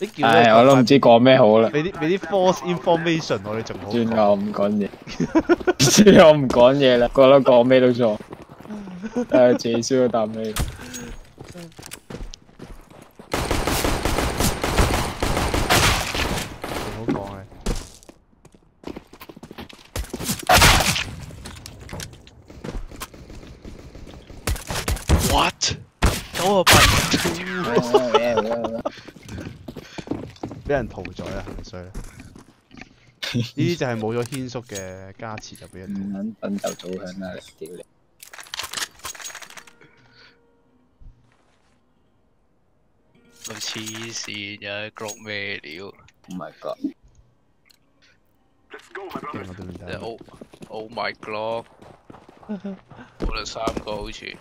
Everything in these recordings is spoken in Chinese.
你叫唉，我都唔知講咩好啦。俾啲俾啲 false information 我哋仲好講。算啦，我唔講嘢。算啦，我唔講嘢啦，觉得講咩都錯。誒，自己燒咗啖氣。仲好講嘅。What？九個八，俾人屠宰啊，係咪衰咧？呢啲就係冇咗軒叔嘅加持就俾人屠。早響啦，屌你！咁黐線嘅 group 咩料？Oh my god！勁我對面睇。Oh Oh my Glock，我哋三個好似，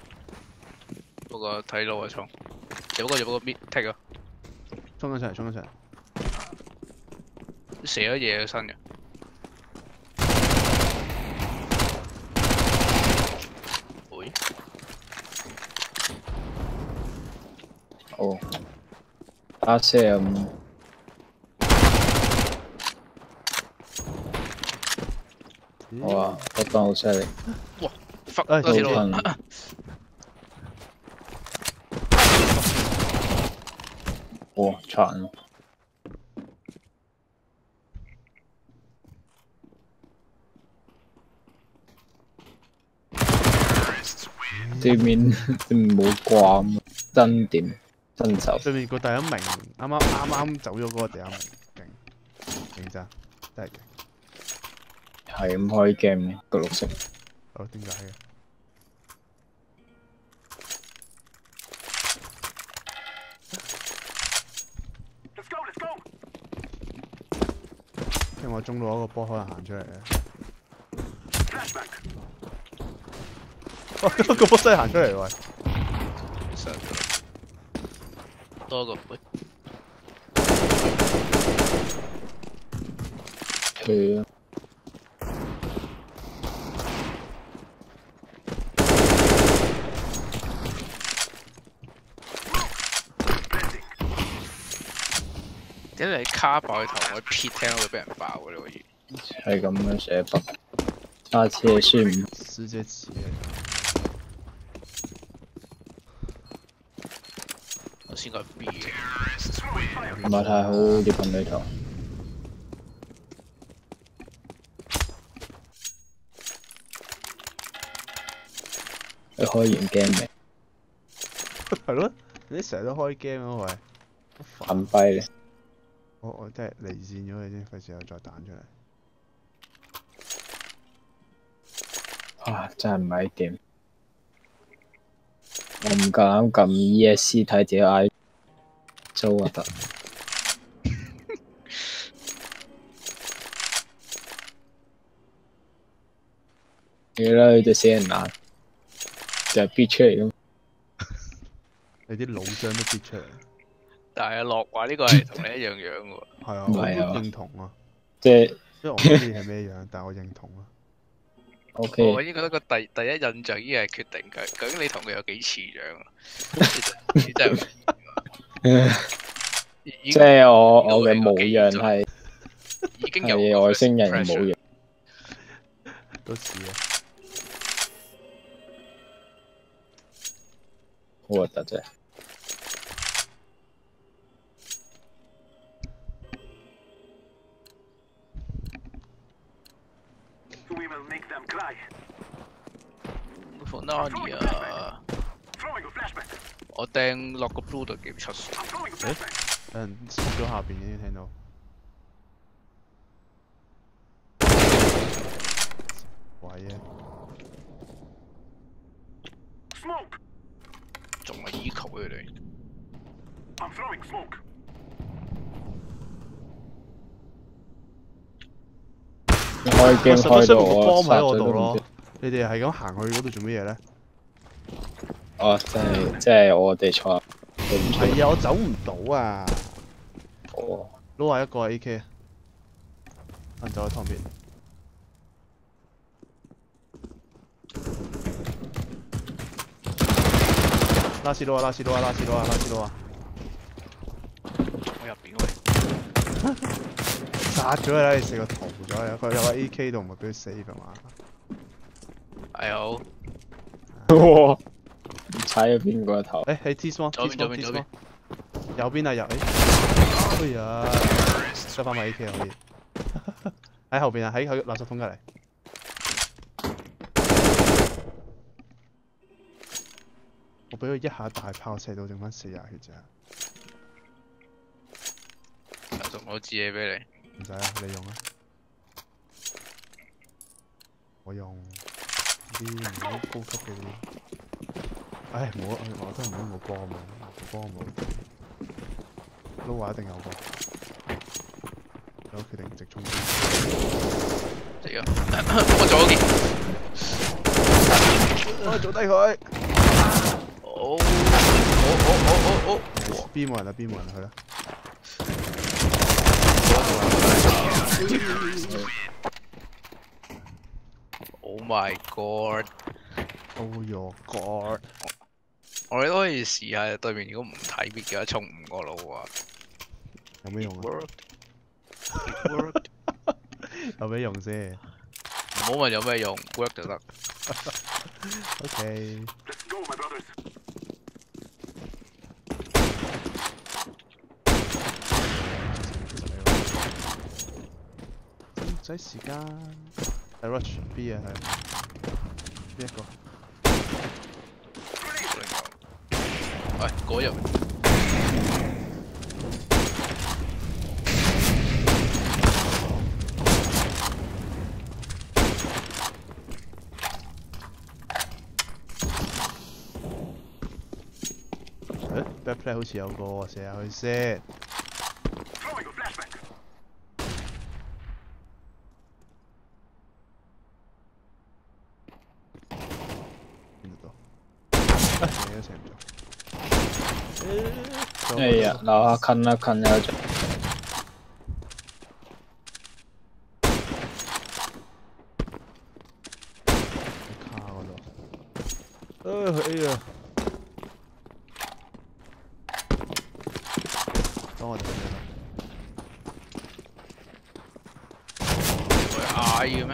不過睇路啊衝，有個有個 mid take 啊，衝緊上嚟，衝緊上嚟。射咗嘢嘅身嘅。喂，哦，打車咁，哇，嗰檔好犀利，fuck 哎多次路好近啊！哇，殘！對面冇掛，真點真手。對面個第一名，啱啱啱啱走咗嗰個第一名，勁勁真，真係勁。係咁開 game 嘅個綠色，好，點解嘅？聽話中路嗰個波可能行出嚟嘅。哇！個波真係行出嚟喂！上咗多個喂，佢點解你卡爆佢頭？我撇聽到會俾人爆嘅你可以。係咁樣寫北，揸車先唔師姐似嘅，我先個 B，唔係太好啲品裏頭。你開完 game 未？係咯，你成日都開 game 啊喂！好煩暗跛咧，我我真係離線咗你先，費事又再彈出嚟。啊！真係唔係 game。我唔敢揿 ESC 睇自 I 租啊得。你啦，你只死人眼，就系出嚟咯。你啲老将都 B 出嚟。但系乐话呢个系同你一样样嘅。系啊，我认同啊。即系即系我唔知系咩样，但系我认同啊。OK，我已經覺得個第第一印象已經係決定佢究竟你同佢有幾似樣啊！真真係 已已即係我我嘅模樣係已經有係外星人嘅模樣。都似啊。好核突啫！We will make them cry. For Nani 啊！Throwing a flashback. 我掟落個 blue 度幾出水 I'm throwing a flashback. 有人攝咗下邊已經聽到。喂啊！Smoke. 仲係 eco 佢哋。I'm throwing smoke. 開 game 實在開到冇個我 bomb 殺喺我度咗都唔知咯。。你哋係咁行去嗰度做乜嘢咧？哦，即係即係我哋錯，對唔住。係啊，我走唔到啊！哦，撈下一個 AK 啊！啊，走喺旁邊。拉斯多啊！拉斯多啊！拉斯多啊！拉斯多啊！我入邊嗰位置。殺咗佢啦！你四個逃咗啊！佢有個 AK 度唔系俾佢 save 啊嘛？係好，哇！踩咗邊個頭？誒喺 T 左 T 邊左 spawn 邊 T 左 spawn 邊右邊啊右誒，哎呀，得翻埋 AK 可以 喺後邊啊喺佢垃圾桶隔離。我俾佢一下大炮射到剩翻四廿血咋，送我支嘢俾唔使啦，你用啊。我用啲唔好高級嘅啲。唉，冇啊！我都唔好冇波冇，冇波冇。撈話一定有個。有決定直衝。我左邊，我做低佢。哦，哦哦哦哦哦，B 冇人啦，B 冇人去啦。Oh my god！ Oh your god！我哋都可以试下对面如果唔睇 bit 嘅话，冲五个路啊有咩用啊？ ！Worked，it worked。有咩用先唔好问有咩用，work 就得。 ？OK。 使時間。係 Rush B 啊，係。呢一個。喂，嗰日誒，back play 好似有個喎，射下佢先。Throwing a flashback. 邊度到？啊，射都射唔到。哎呀，樓下近啦近有隻。卡嗰度。啊，去 A 啊！當我哋咩啦？佢嗌嘅咩？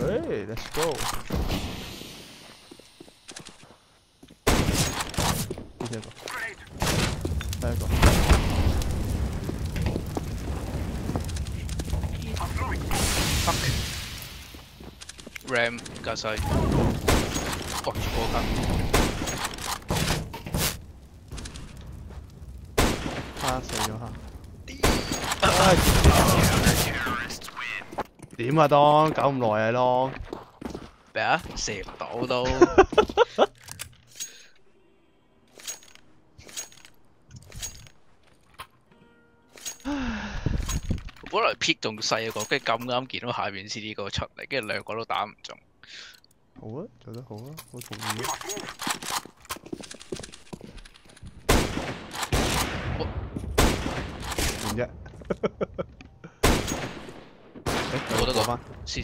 誒，Let's go！呢一個，Grenade. 第一個。I'm throwing. Ram 架勢，哇！過格，蝦死咗蝦。點啊，當搞咁耐啊，當。咩啊？射唔到都。pick 仲细一个，跟住咁啱见到下面先呢个出嚟，跟住两个都打唔中。好啊，做得好啊，我同意。点啫？诶、欸，我都过翻，试。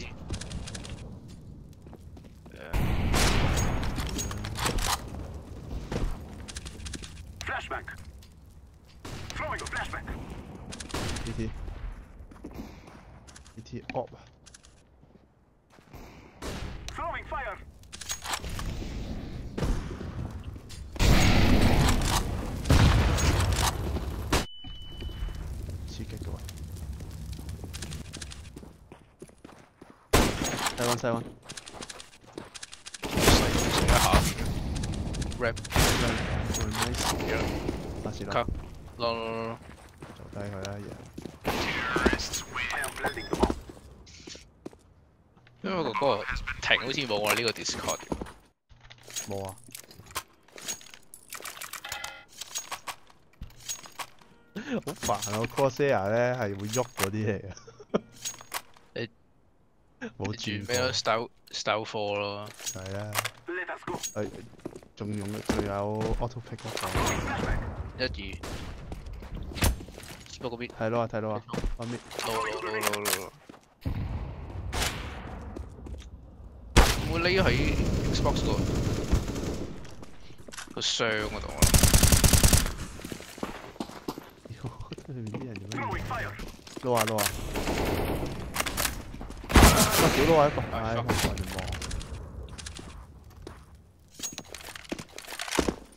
flashbackflowingoflashback Op 啊！Throwing fire. 刺激嘅位。西灣西灣，射一下，Ram 做低佢啦，贏。因為個嗰個停好似冇我呢個 Discord 嘅。冇啊！好煩啊！我 Corsair 咧係會喐嗰啲嚟嘅。你冇你轉咩咯轉？Style Style Four 咯。過係啦，Let us go. 誒仲用仲有 auto pick 嗰個。Flashback. 一二。不過邊？睇到啊睇到啊，我搣攞攞攞攞攞。會匿喺 Xbox 個個箱嗰度啊！裏面啲人做乜嘢 Throwing fire. 撈下撈下。哇！屌撈啊一個，唉，fuck 我望。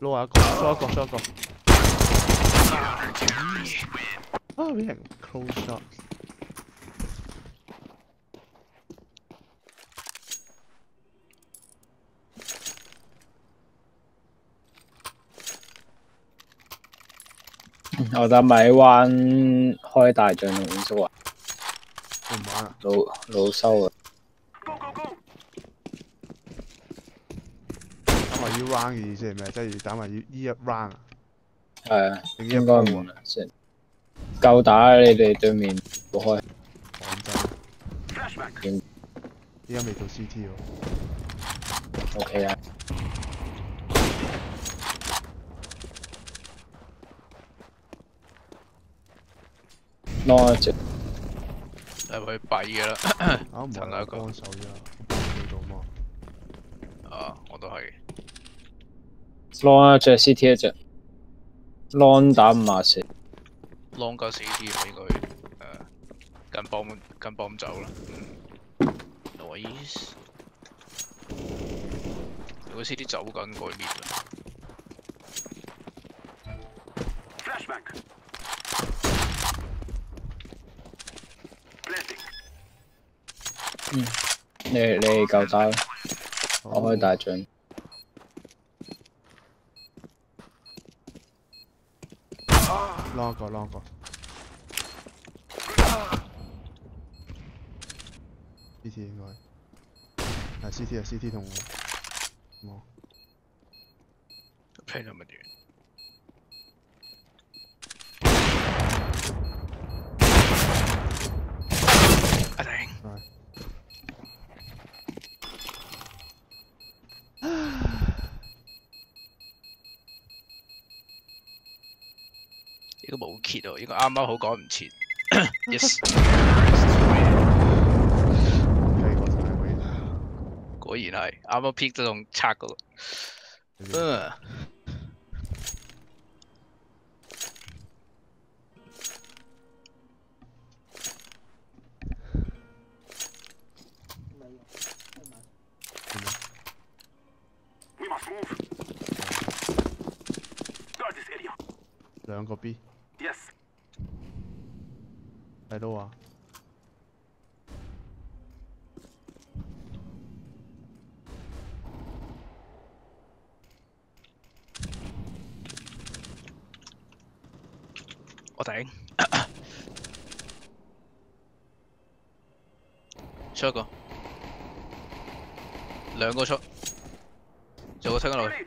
撈啊一個，收一個，收一個。啊！俾人 close shot。我打米灣開大象同五叔啊，我唔玩啦。老老收啊!打埋 U round 嘅意思係咩？即係打埋 U 呢一 round 啊？係啊，定呢一應該鋪啊？唔先夠打啊你哋對面冇開，講真，Flashback! 依家未到 CT 喎。OK 啊，long 一隻，係佢弊嘅啦。啊唔係我陳下一個幫手啫，幫佢做嘛。啊，我都係。long 一隻 CT 一隻，long 打五廿四死啲啊，應該誒跟幫跟幫走啦。嗯 Noise，如果 C D 走緊過去滅啦，Flashback! 你你夠打啦，我開大象，撈一個，撈一個。CT 應該。係 CT 啊，CT 同我 plan 咗乜嘢？啊頂！係應該冇揭喎，應該啱啱好趕唔切。yes。果然係啱啱 pick 咗仲拆嗰個。嗯，點啊 We must move. Guard this area. 兩個 B 睇到啊！我頂。出一個，兩個出，仲有個聽緊落去。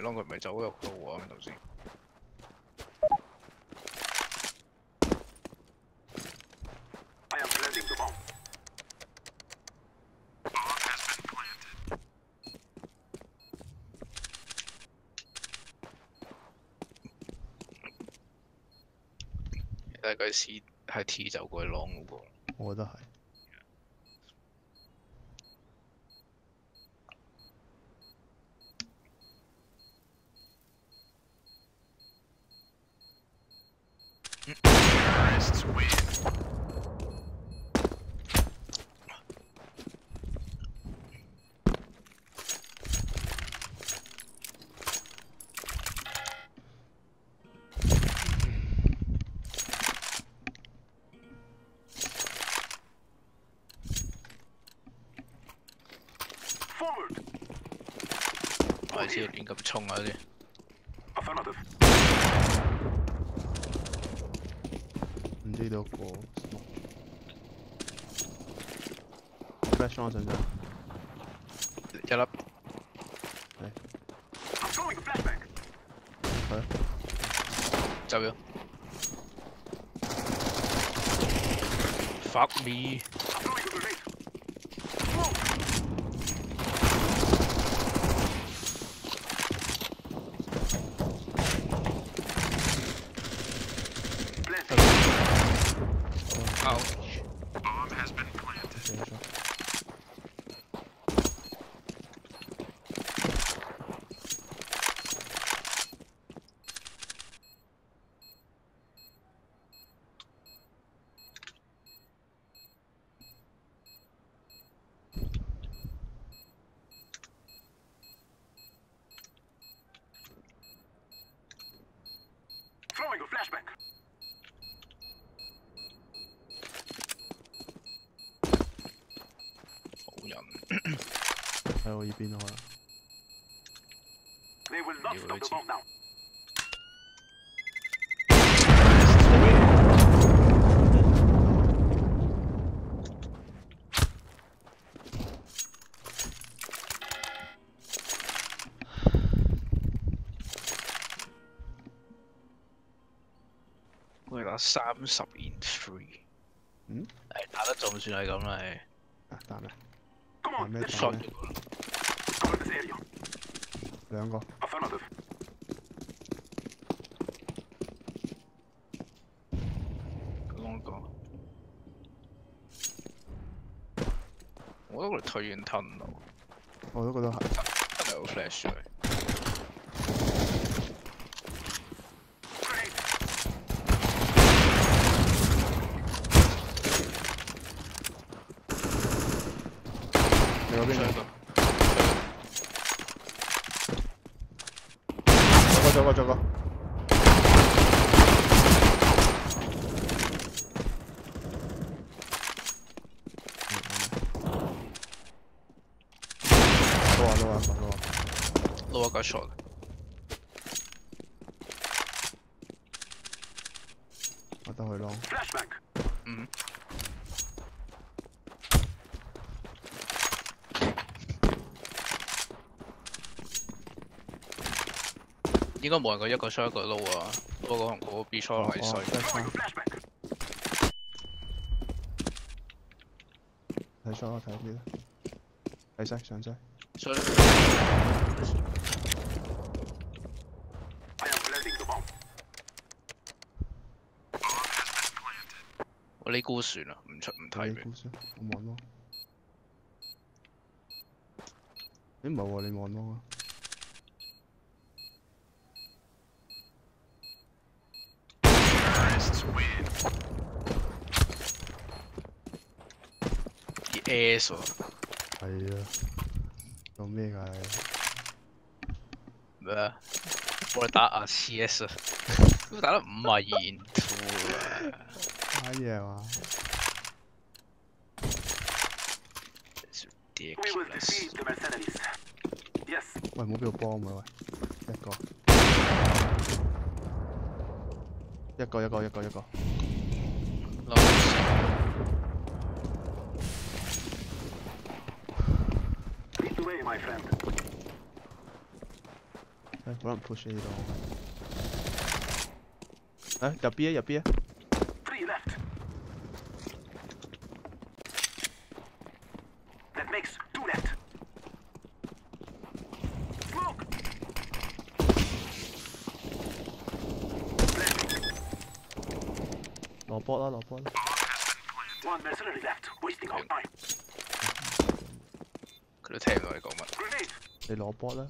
咯，佢唔係走入到喎，頭先。大概試係 T 走過去 long 嗰個。我覺得係。Forward. 我係知道亂咁衝啊啲。Affirmative. 唔知道個 flash on 陣間，一粒 I'm throwing a flashback. 走咗。Fuck me！Deploying a oh, will not stop the bomb now. 三十 in three。嗯，诶，打得仲算系咁啦，系。啊，打咩？打咩？信。两个。两个。我都觉得退完吞咯。我都觉得系。有 flash？有追個咗個咗個咗個。都話都話都話，撈一個 shot，我得去咯。Flashback. 嗯。應該冇人個一個 shot 一個撈啊，不過可能嗰個 B shot 係衰。睇 shot 啦，睇邊啦。睇西上西。所以 I am planting the bomb. 我呢估算啦，唔出唔睇嘅。睇估先，我望咯。你唔係喎，你望咯。S 喎。係啊，做咩㗎？咩啊？我打啊 C S，都打得五廿二元啊！乜嘢啊！嘛？喂，唔好俾我帮啊喂，一个，一个，一个，一个，一个。啊，入 B 啊！Three left. That makes two left. Smoke. Planting. 落波啦，落波啦！One mercenary left. Wasting our time. 佢都聽唔到你講乜。你攞波啦！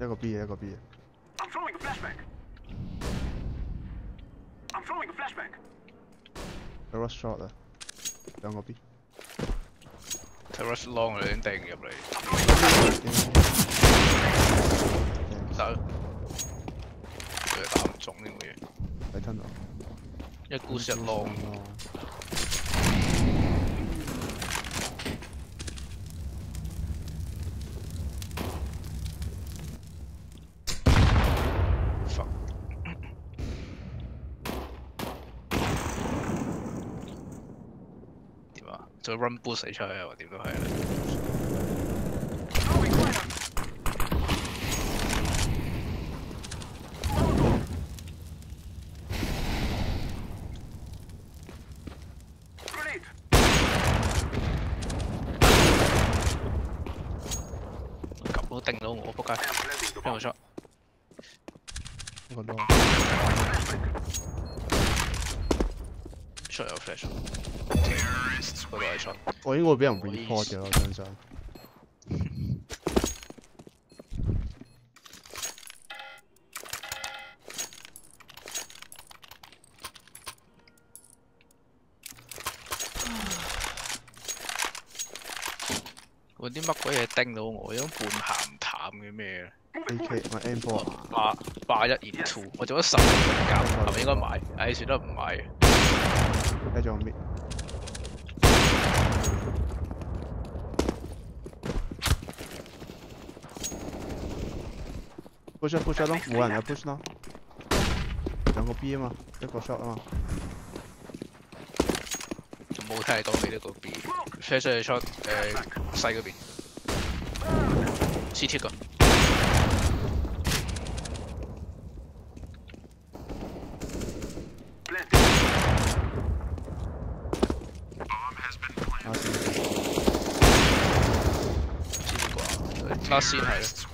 一個 B 嘅，一個 B 嘅。I'm throwing a flashback. I'm throwing a flashback. 有 rush shot 啊！兩個 B。睇 rush long 你已經掟入嚟.走，佢打唔中呢個嘢，睇吞啊！一估一 long。咯。fuck 點啊？佢 run boost 出去啊，或點都係啦。Throwing grenade. Grenade. 咁都定到我，仆街！I am planting the 俾 bomb. 我 shot，一個都 shot 有 flash，嗰度係 shot。我應該會俾人 report 嘅，我相信。嗰啲乜鬼嘢叮到我？有種半鹹淡嘅咩咧？A K 咪 M four 啊，八八一 in two，我做咗十個零教，係咪應該買？唉，算啦，唔買。撲出撲出咯，冇人就撲出咯。兩個 B 啊嘛，一個 shot 啊嘛，冇太到，另一個 B。First shot，西嗰邊。C-T 個。啩，last 先係咯。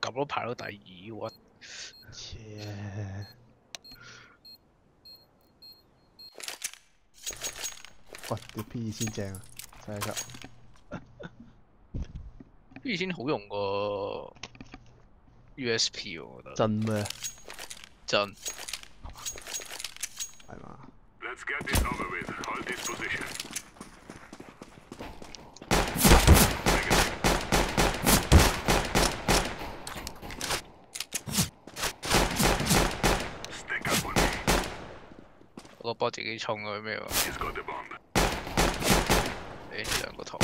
咁都排到第二我，切。喂，條 P 二先正啊，真係得。B 先好用過 USP 喎我覺得真咩？真。係嘛？Let's get this over with. Hold this position. Stick up on me. 我个波自己冲佢咩喎？ He's got the bomb. 诶两个图，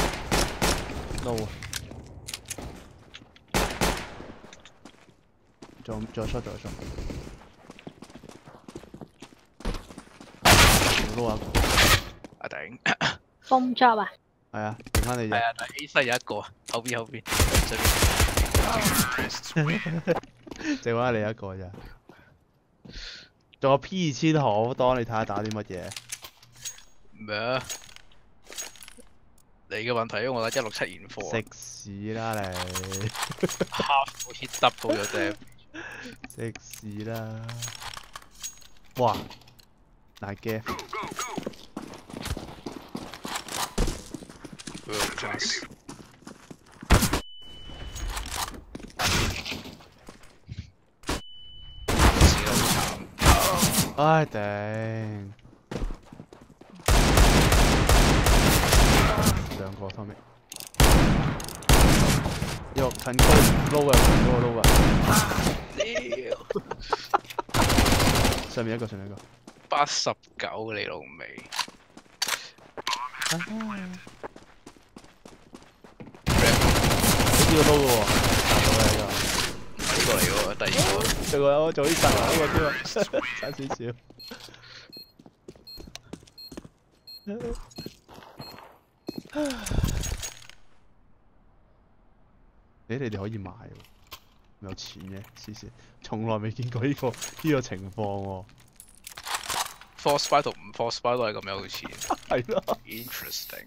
no 啊！仲再出再出。 撈啊！阿頂。Phong job 啊？係啊，剩翻你啫。係啊，但係 A 西有一個啊，後邊後邊上邊。剩翻你一個咋？仲有 P 二千好多，你睇下打啲乜嘢？咩啊？你嘅問題，因為我打一六七現貨食屎啦你！，half 好似 double 咗啫。食屎啦！哇！大 g Go, go, go. World class。死得好慘。唉頂！兩個 Tommy，一個近高撈啊，近高撈啊！上面一個，上面一個。八十九你老味，呢個撈嘅喎，打到呢个嚟喎，第二個。呢個。仲有做啲殺呢個添啊，差少少。你哋可以買喎，咁有錢嘅，黐線，從來未見過呢、个呢、個情況喎。Four spy 同唔 Four spy 都係咁樣好似係咯，，interesting。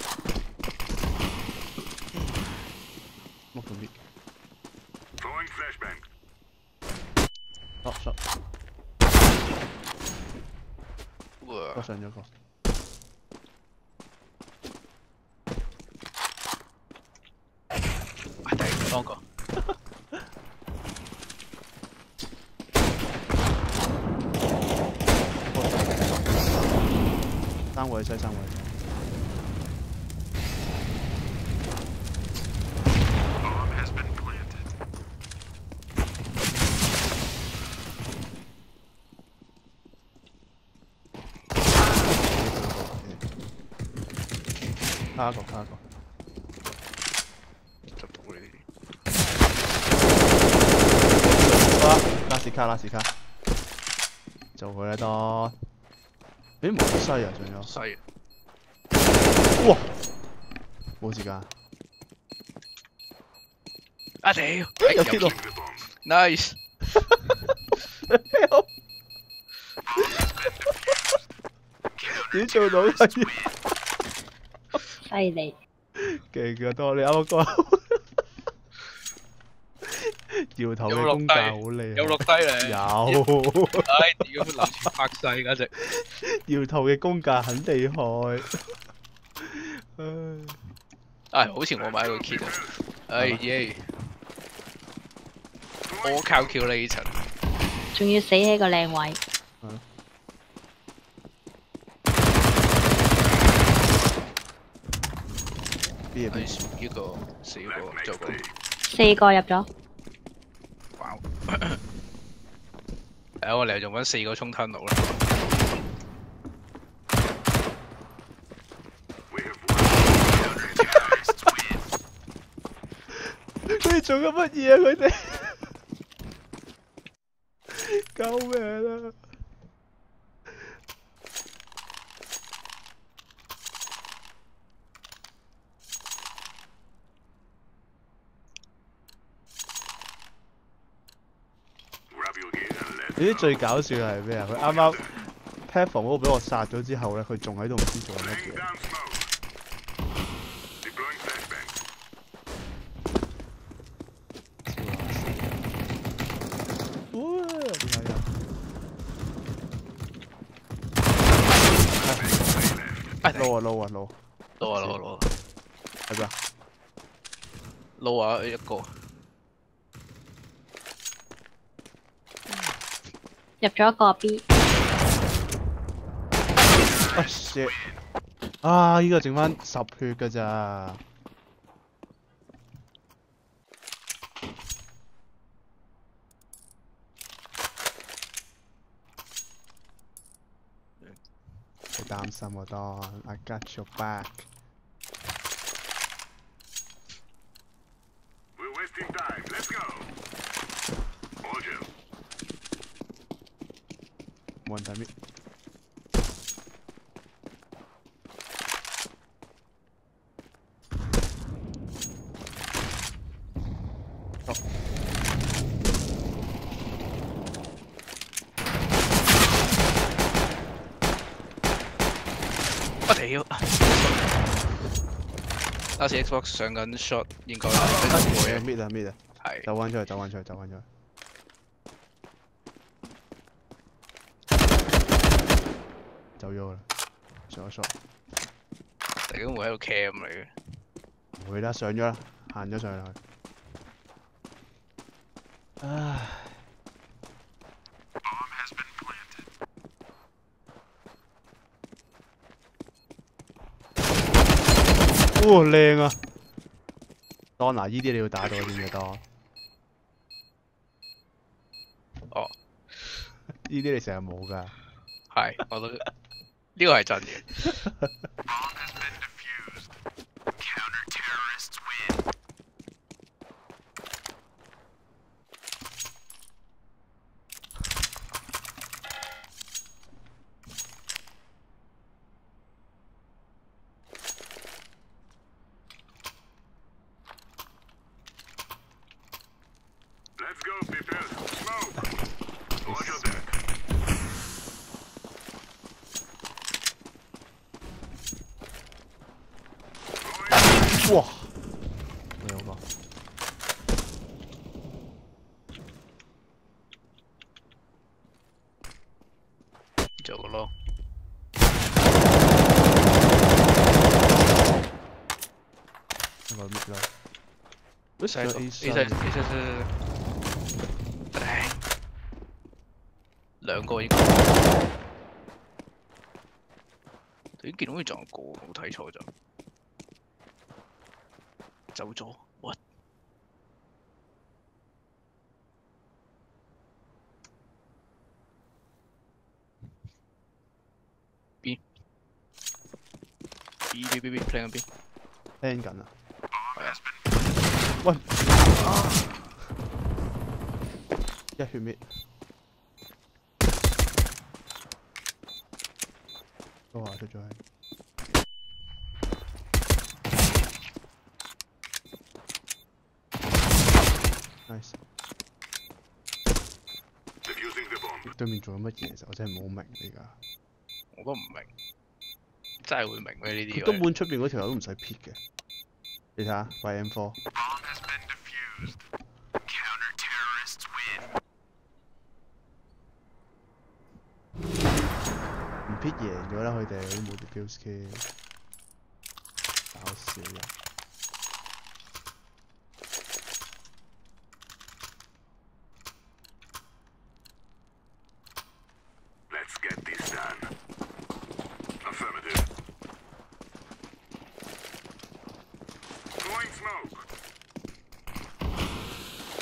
哇我！上咗個。啊第二當個三位西，三位西。Bomb has been planted. 下一個，下一個。執到拉屎卡，拉屎卡。就佢啦，多。咦，冇西啊，上咗。啲西哇！冇時間。啊屌！有有 hit 到 The bomb. nice 點 做到嘅？犀利，勁啊！多你啱啱講。搖頭嘅功架好厲害。有落低咧，有。唉屌流傳百世簡直。搖頭嘅功架很厲害。唉唉，好似我買個 kit 啊！唉耶！我 calculation 仲要死喺個靚位，邊嘢邊係呢個四個做過。四個入咗，哇！誒，我嚟用緊四個衝吞路啦。佢哋做緊乜嘢啊？佢哋 救命啊！呢啲最搞笑係咩啊？佢啱啱 platform 嗰個俾我殺咗之後咧，佢仲喺度唔知做緊乜嘢。點解啊？啊，撈啊撈啊撈！撈啊撈啊撈啊係咪啊？撈啊一個。入咗個 B，啊 shit！啊，依個剩翻十血㗎咋？你擔心我當，I got your back。冇人睇咩？我屌！當時 Xbox 上緊 shot 應該係誒會搣啊搣啊！係走翻出去，走翻出去，走翻出去。走咗啦，上咗 shot。突然間會喺度 cam 嚟嘅。唔會啦，上咗啦，行咗上去。唉.哇靚啊！當嗱，依啲你要打到點嘅當？哦，呢啲你成日冇㗎。係，我都呢个系真嘅。就個咯。一個 mid 啦。細個 A A 西細 A 細細頂，兩個應該。頭先見到佢撞過，冇睇錯就走咗。what？邊 B plan 緊邊？plan 緊啊！喂，一血滅，都話出咗去。nice，Defusing the bomb. 對面做緊乜嘢？其實我真係冇明而家。我都唔明，真係會明咩呢啲？根本出邊嗰條友都唔使撇嘅。你睇下，，Y M Four。唔 pick 贏咗啦，佢哋都冇 defuse kill，搞笑人。Let's get this done. Affirmative. Throwing smoke.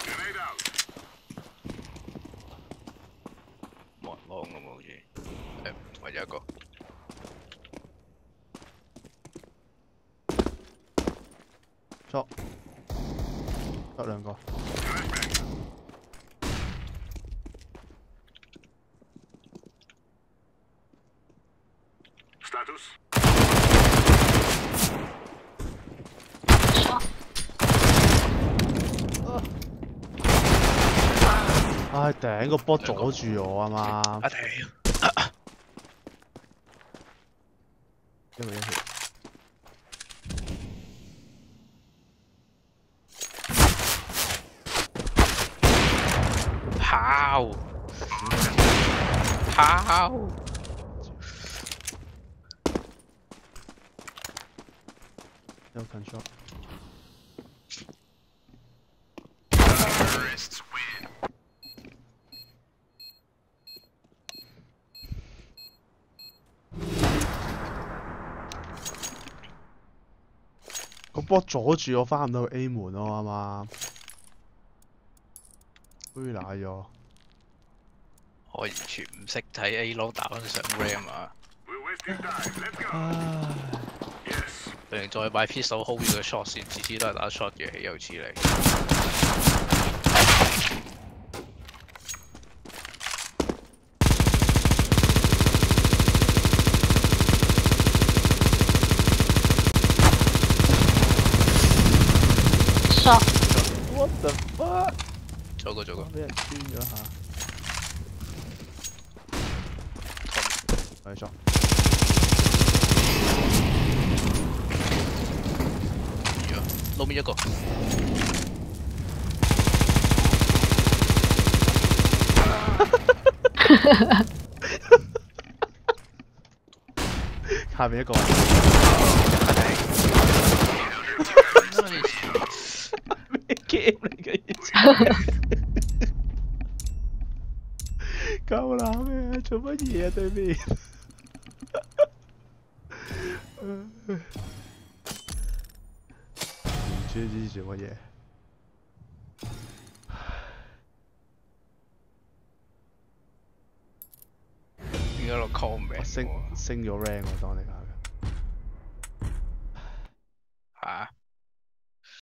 Grenade out. 冇人幫咁啊好似，誒，或者一個捉，得兩個。Flashbang. Status. 唉，頂個波阻住我啊嘛啊，屌！因為一血。how how 有近 spot 阻住我翻唔到去 A 门咯，啱啱？杯奶咗，我完全唔识睇 A 佬打紧上 ram 啊！唉，定再买 pistol hold 住个 shot 先，次次都系打 shot 嘅，又似你。Fuck？做過做過，俾人穿咗下。係錯。而家撈面一個，下面一個。咩 game 嚟嘅？夠攬咩？做乜嘢啊？對面？唔知呢啲做乜嘢？點解落 comment 我升喎升咗 rank 喎，當你下嘅。嚇？